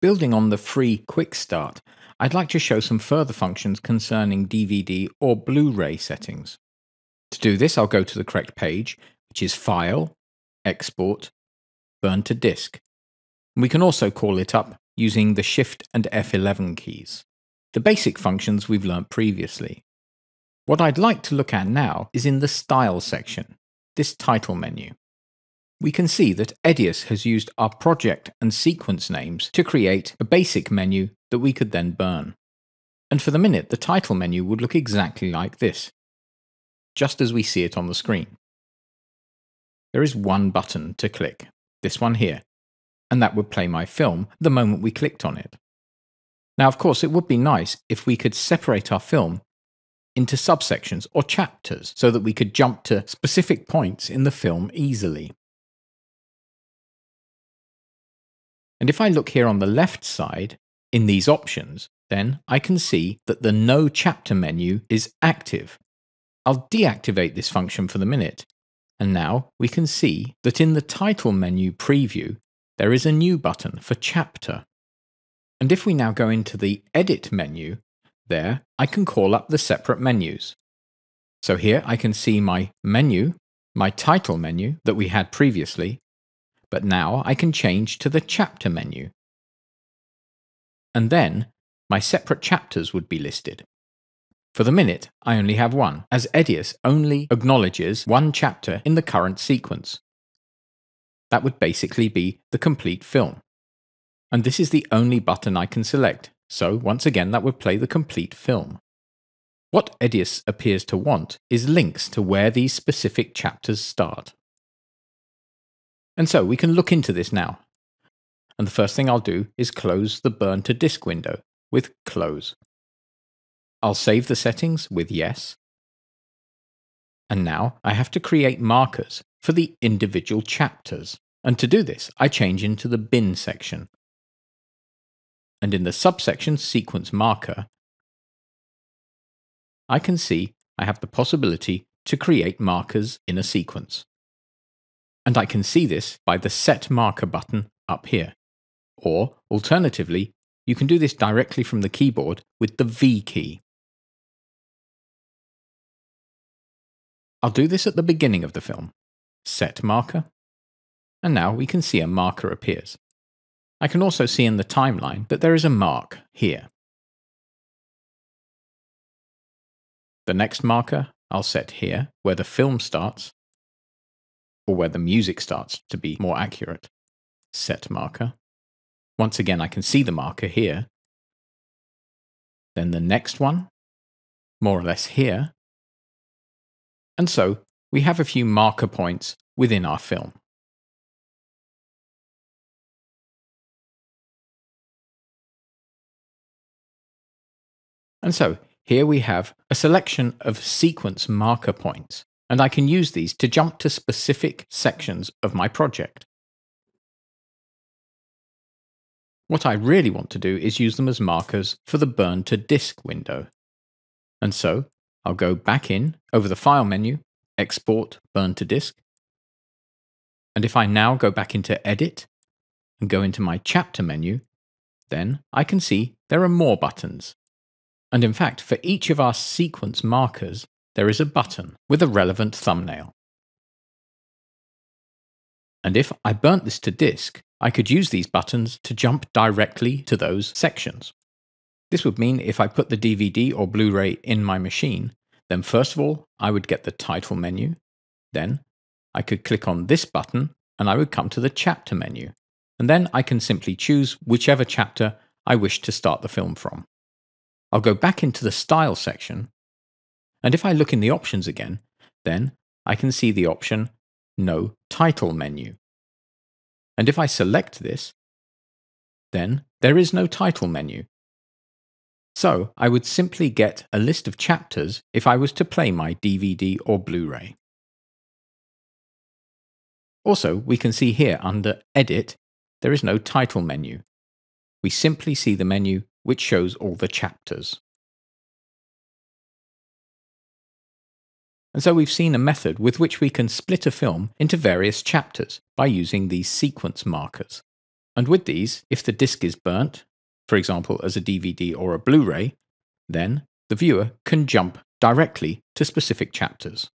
Building on the free Quick Start, I'd like to show some further functions concerning DVD or Blu-ray settings. To do this, I'll go to the correct page, which is File, Export, Burn to Disk. We can also call it up using the Shift and F11 keys. The basic functions we've learnt previously. What I'd like to look at now is in the Style section, this title menu we can see that Edius has used our project and sequence names to create a basic menu that we could then burn. And for the minute, the title menu would look exactly like this, just as we see it on the screen. There is one button to click, this one here, and that would play my film the moment we clicked on it. Now, of course, it would be nice if we could separate our film into subsections or chapters so that we could jump to specific points in the film easily. And if I look here on the left side, in these options, then I can see that the No Chapter menu is active. I'll deactivate this function for the minute, and now we can see that in the Title menu preview, there is a new button for Chapter. And if we now go into the Edit menu, there I can call up the separate menus. So here I can see my menu, my title menu that we had previously, but now I can change to the chapter menu. And then my separate chapters would be listed. For the minute, I only have one, as Edius only acknowledges one chapter in the current sequence. That would basically be the complete film. And this is the only button I can select, so once again that would play the complete film. What Edius appears to want is links to where these specific chapters start. And so we can look into this now. And the first thing I'll do is close the burn to disk window with close. I'll save the settings with yes. And now I have to create markers for the individual chapters. And to do this, I change into the bin section. And in the subsection sequence marker, I can see I have the possibility to create markers in a sequence and I can see this by the Set Marker button up here. Or, alternatively, you can do this directly from the keyboard with the V key. I'll do this at the beginning of the film. Set Marker. And now we can see a marker appears. I can also see in the timeline that there is a mark here. The next marker I'll set here, where the film starts, or where the music starts to be more accurate. Set marker. Once again, I can see the marker here. Then the next one, more or less here. And so we have a few marker points within our film. And so here we have a selection of sequence marker points and I can use these to jump to specific sections of my project. What I really want to do is use them as markers for the burn to disk window. And so I'll go back in over the file menu, export burn to disk. And if I now go back into edit and go into my chapter menu, then I can see there are more buttons. And in fact, for each of our sequence markers, there is a button with a relevant thumbnail. And if I burnt this to disk, I could use these buttons to jump directly to those sections. This would mean if I put the DVD or Blu-ray in my machine, then first of all, I would get the title menu. Then I could click on this button and I would come to the chapter menu. And then I can simply choose whichever chapter I wish to start the film from. I'll go back into the style section and if I look in the options again, then I can see the option No Title menu. And if I select this, then there is no title menu. So I would simply get a list of chapters if I was to play my DVD or Blu-ray. Also, we can see here under Edit, there is no title menu. We simply see the menu which shows all the chapters. And so we've seen a method with which we can split a film into various chapters by using these sequence markers. And with these, if the disk is burnt, for example as a DVD or a Blu ray, then the viewer can jump directly to specific chapters.